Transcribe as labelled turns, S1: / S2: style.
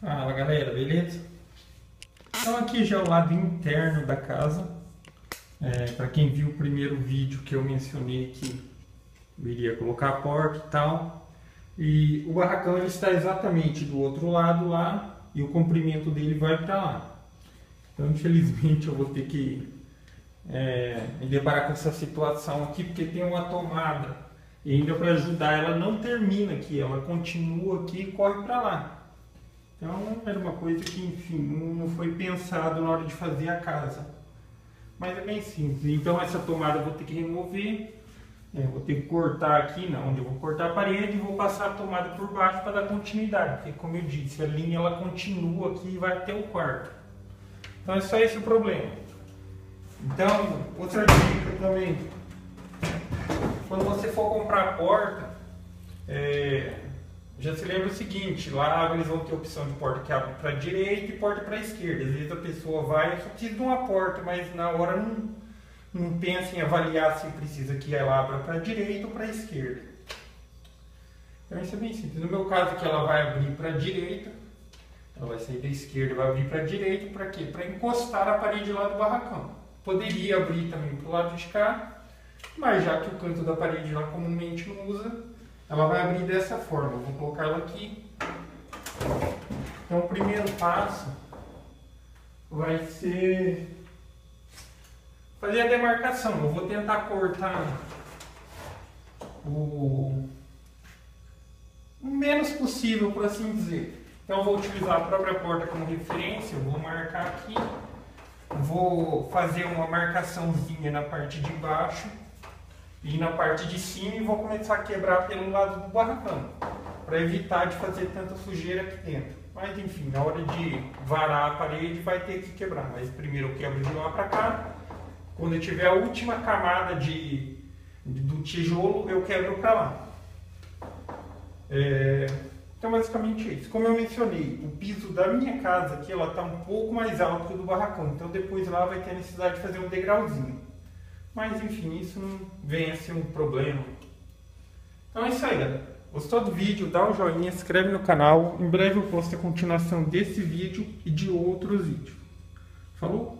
S1: Fala galera, beleza? Então aqui já é o lado interno da casa. É, Para quem viu o primeiro vídeo que eu mencionei que eu iria colocar a porta e tal. E o barracão ele está exatamente do outro lado lá e o comprimento dele vai para lá. Então infelizmente eu vou ter que é, me deparar com essa situação aqui porque tem uma tomada e ainda para ajudar ela não termina aqui, ela continua aqui e corre para lá. Então era uma coisa que, enfim, não foi pensado na hora de fazer a casa. Mas é bem simples. Então essa tomada eu vou ter que remover. É, vou ter que cortar aqui, não, onde eu vou cortar a parede e vou passar a tomada por baixo para dar continuidade. Porque como eu disse, a linha ela continua aqui e vai até o quarto. Então é só esse o problema. Então, outra dica também. Quando você for comprar a porta, é, já se lembra o seguinte, lá eles vão ter opção de porta que abre para a direita e porta para a esquerda. Às vezes a pessoa vai, só precisa de uma porta, mas na hora não, não pensa em avaliar se precisa que ela abra para a direita ou para a esquerda. Então isso é bem simples. No meu caso aqui ela vai abrir para a direita, ela vai sair da esquerda, vai abrir para a direita, para quê? Para encostar a parede lá do barracão. Poderia abrir também para o lado de cá, mas já que o canto da parede lá comumente não usa, ela vai abrir dessa forma. Vou colocar ela aqui. Então, o primeiro passo vai ser fazer a demarcação. Eu vou tentar cortar o, o menos possível, por assim dizer. Então, eu vou utilizar a própria porta como referência. Eu vou marcar aqui. Vou fazer uma marcaçãozinha na parte de baixo e na parte de cima e vou começar a quebrar pelo lado do barracão, para evitar de fazer tanta sujeira aqui dentro. Mas enfim, na hora de varar a parede vai ter que quebrar, mas primeiro eu quebro de lá para cá, quando eu tiver a última camada de, do tijolo eu quebro para lá. É, então basicamente é isso. Como eu mencionei, o piso da minha casa aqui ela está um pouco mais alto que o do barracão, então depois lá vai ter a necessidade de fazer um degrauzinho. Mas enfim, isso não vem a ser um problema. Então é isso aí, galera. Gostou do vídeo? Dá um joinha, se inscreve no canal. Em breve eu posto a continuação desse vídeo e de outros vídeos. Falou?